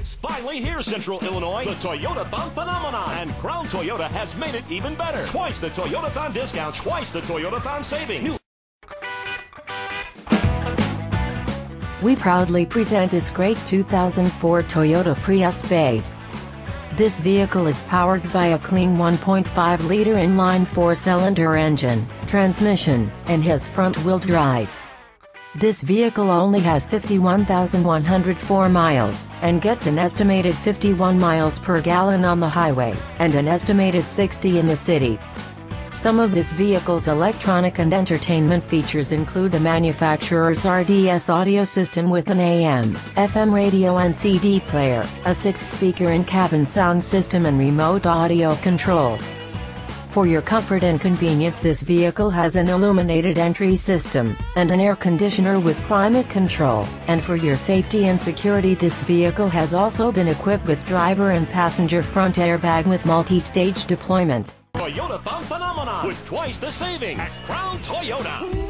It's finally here, Central Illinois. The Toyota-thon phenomenon. And Crown Toyota has made it even better. Twice the Toyota-thon discount, twice the Toyota-thon savings. New We proudly present this great 2004 Toyota Prius Base. This vehicle is powered by a clean 1.5-liter inline four-cylinder engine, transmission, and has front-wheel drive. This vehicle only has 51,104 miles, and gets an estimated 51 miles per gallon on the highway, and an estimated 60 in the city. Some of this vehicle's electronic and entertainment features include the manufacturer's RDS audio system with an AM, FM radio and CD player, a six-speaker in-cabin sound system and remote audio controls. For your comfort and convenience this vehicle has an illuminated entry system, and an air conditioner with climate control, and for your safety and security this vehicle has also been equipped with driver and passenger front airbag with multi-stage deployment. Toyota-thon phenomenon with twice the savings. At Crown Toyota.